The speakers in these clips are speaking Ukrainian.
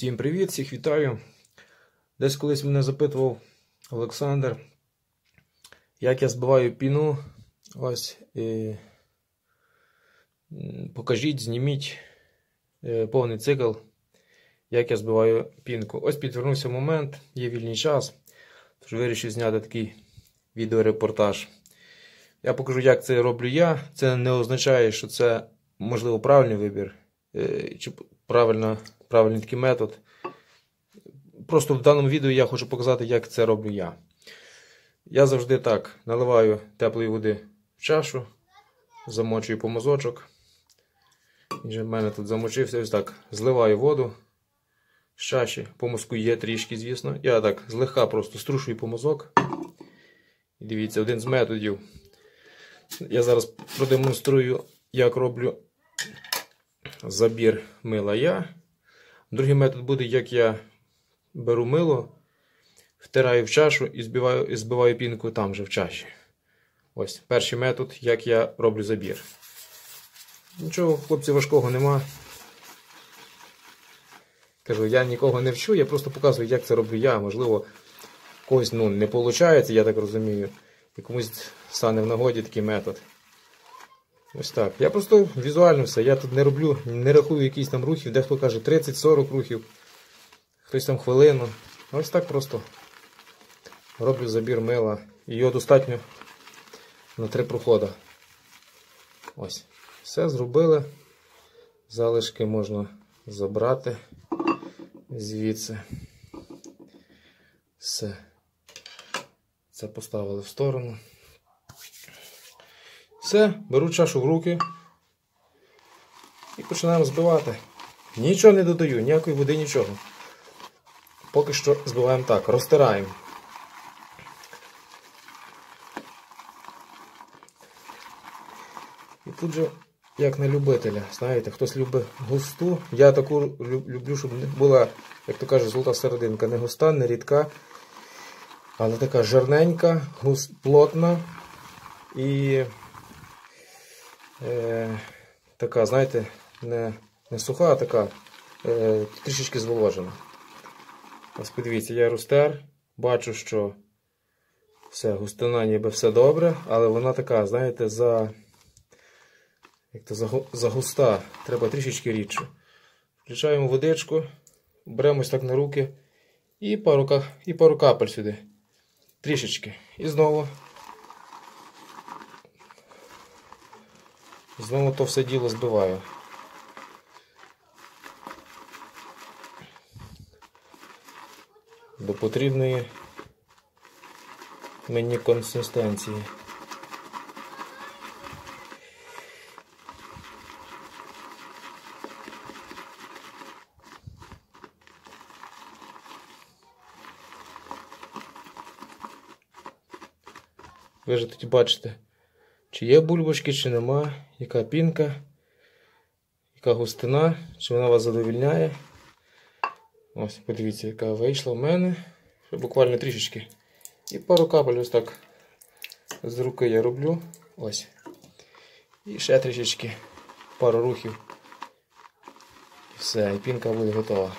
Всім привіт, всіх вітаю. Десь колись мене запитував Олександр, як я збиваю піну. Ось. І... Покажіть, зніміть е, повний цикл, як я збиваю пінку. Ось підвернувся момент, є вільний час. Тож вирішив зняти такий відеорепортаж. Я покажу, як це роблю я. Це не означає, що це можливо правильний вибір. Е, Чи правильно, правильний такий метод. Просто в даному відео я хочу показати, як це роблю я. Я завжди так наливаю теплої води в чашу, замочую помазочок. Він же в мене тут замочився, ось так. Зливаю воду з чаші. Помазку є трішки, звісно. Я так злегка просто струшую помазок. Дивіться, один з методів. Я зараз продемонструю, як роблю забір мила я. Другий метод буде, як я беру мило, втираю в чашу і збиваю, і збиваю пінку там же в чаші. Ось перший метод, як я роблю забір. Нічого, хлопці, важкого нема. Кажу, я нікого не вчу, я просто показую, як це роблю я. Можливо, когось ну, не виходить, я так розумію. І комусь стане в нагоді такий метод. Ось так. Я просто візуально все. Я тут не роблю, не рахую якісь там рухів, дехто каже 30-40 рухів, хтось там хвилину. Ось так просто роблю забір мила. І його достатньо на три проходи. Ось. Все зробили. Залишки можна забрати звідси. Все. Це поставили в сторону. Все, беру чашу в руки і починаємо збивати. Нічого не додаю, ніякої води, нічого. Поки що збиваємо так, розтираємо. І тут же, як на любителя, знаєте, хтось любить густу. Я таку люблю, щоб була, як то кажуть, золота серединка. Не густа, не рідка, але така жирненька, плотна і е, така, знаєте, не, не суха, а така е, трішечки зволожена. Ось подивіться, я розтер, бачу, що все, густина ніби все добре, але вона така, знаєте, за, як то, загу- загуста, треба трішечки рідше. Включаємо водичку, беремось так на руки і пару, і пару капель сюди. Трішечки. І знову. Знову то все діло збиваю. До потрібної мені консистенції. Ви ж тоді бачите, чи є бульбашки, чи нема, яка пінка, яка густина, чи вона вас задовільняє. Ось, подивіться, яка вийшла в мене. Буквально трішечки. І пару капель ось так з руки я роблю. Ось. І ще трішечки, пару рухів. І все, і пінка буде готова.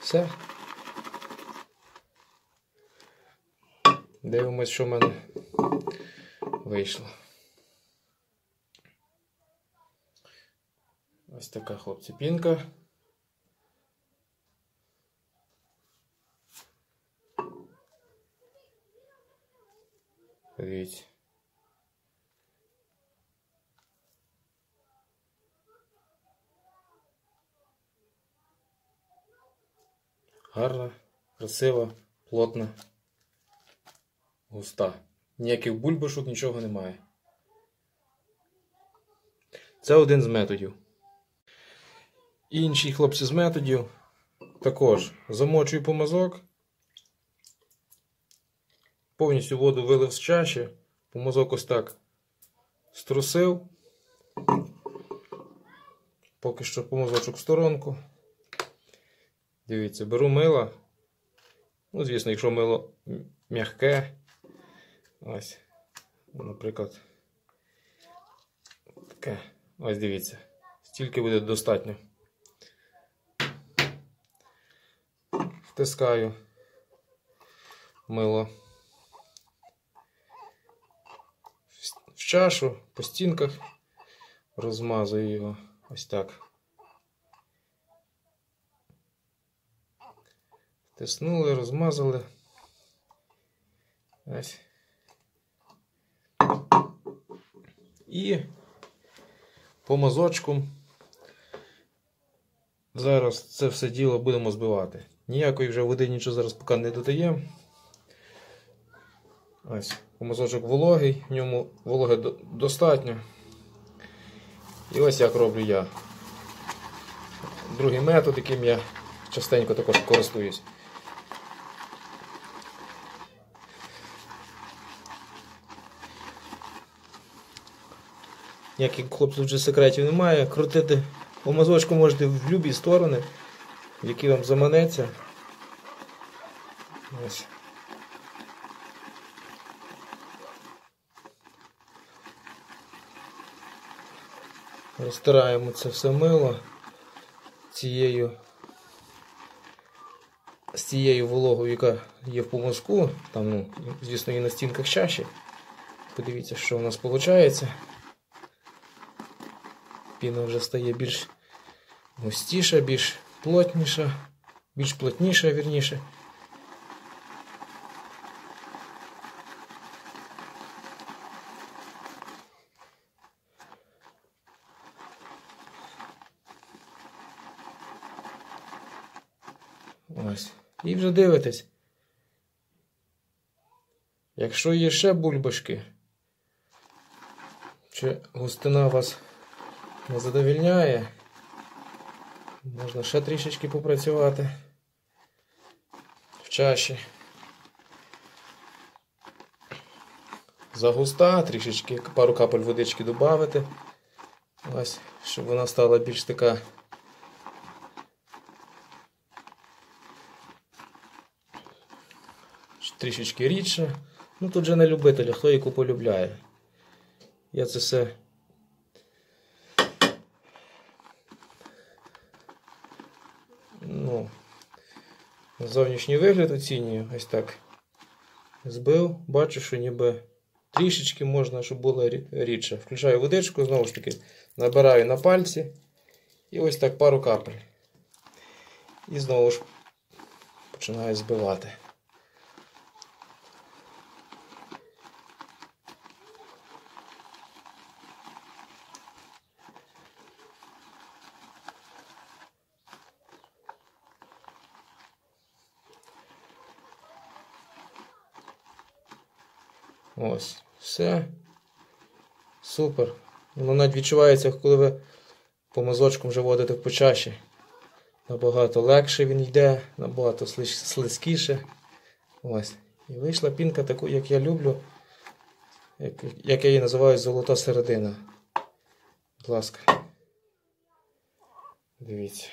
Все. Дивимось, що в мене вийшло. Ось така хлопці пінка. Подивіться. Гарна, красива, плотна густа. Ніяких бульбашок, нічого немає. Це один з методів. Інший хлопці з методів також замочую помазок. Повністю воду вилив з чаші, помазок ось так струсив. Поки що помазочок в сторонку. Дивіться, беру мило. Ну, звісно, якщо мило м'яке, Ось. Наприклад. Таке. Ось дивіться. Стільки буде достатньо. Втискаю мило в чашу по стінках, розмазую його ось так. Тиснули, розмазали. Ось. І по мазочку зараз це все діло будемо збивати. Ніякої вже води нічого зараз поки не додаємо. Ось, помазочок вологий, в ньому вологи достатньо. І ось як роблю я. Другий метод, яким я частенько також користуюсь. Ніяких хлопців вже секретів немає. Крутити помазочку можете в будь-які сторони, в які вам заманеться. Ось. Розтираємо це все мило цією з цією вологою, яка є в помазку, там, ну, звісно, і на стінках чаші. Подивіться, що у нас виходить. Піна вже стає більш густіша, більш плотніша, більш плотніша, вірніше. Ось. І вже дивитесь. Якщо є ще бульбашки, чи густина у вас не задовільняє, можна ще трішечки попрацювати в чаші. Загуста, трішечки пару капель водички додати. Ось, щоб вона стала більш така трішечки рідше. Ну тут же не любителя, хто яку полюбляє. Я це все. Ну, зовнішній вигляд оцінюю. Ось так. Збив, бачу, що ніби трішечки можна, щоб було рідше. Включаю водичку, знову ж таки, набираю на пальці. І ось так пару капель. І знову ж починаю збивати. Ось, все. Супер. Воно навіть відчувається, коли ви по мазочкам вже водите по чаші. Набагато легше він йде, набагато слизькіше. Ось. І вийшла пінка таку, як я люблю, як, як я її називаю золота середина. Будь ласка. Дивіться.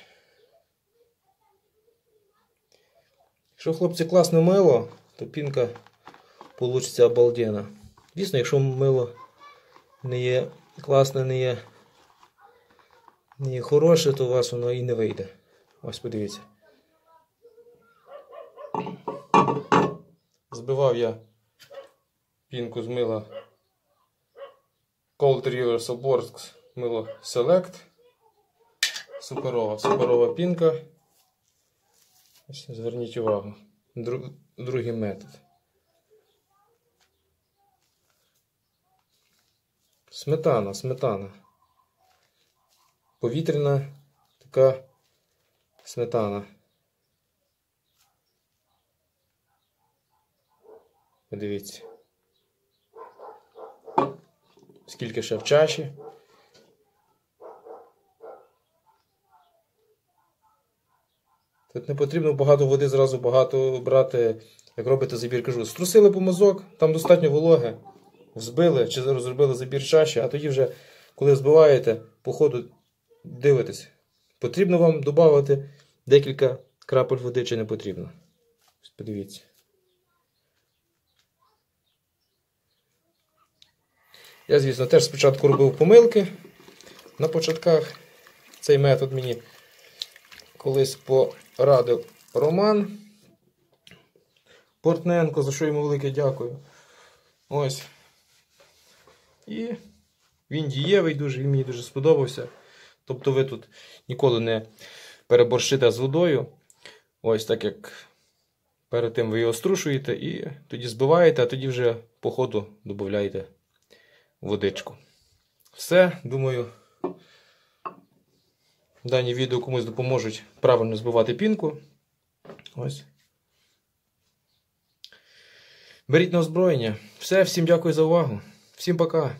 Якщо хлопці класно мило, то пінка получиться обалденно. Дійсно, якщо мило не є класне, не є, не є хороше, то у вас воно і не вийде. Ось подивіться. Збивав я пінку з мила Cold River Soborsk мило Select. Суперова, суперова пінка. Зверніть увагу. Дру- другий метод. Сметана, сметана. Повітряна така сметана. Подивіться. Скільки ще в чаші. Тут не потрібно багато води, зразу багато брати, як робите забір, кажу. Струсили помазок, там достатньо вологи, взбили чи розробили забір чаші, а тоді вже, коли збиваєте, по ходу дивитесь, потрібно вам додати декілька крапель води чи не потрібно. Подивіться. Я, звісно, теж спочатку робив помилки на початках. Цей метод мені колись порадив Роман Портненко, за що йому велике дякую. Ось. І він дієвий дуже, він мені дуже сподобався. Тобто ви тут ніколи не переборщите з водою. Ось так як перед тим ви його струшуєте і тоді збиваєте, а тоді вже по ходу додаєте водичку. Все, думаю, дані відео комусь допоможуть правильно збивати пінку. Ось. Беріть на озброєння. Все, всім дякую за увагу. Всім пока.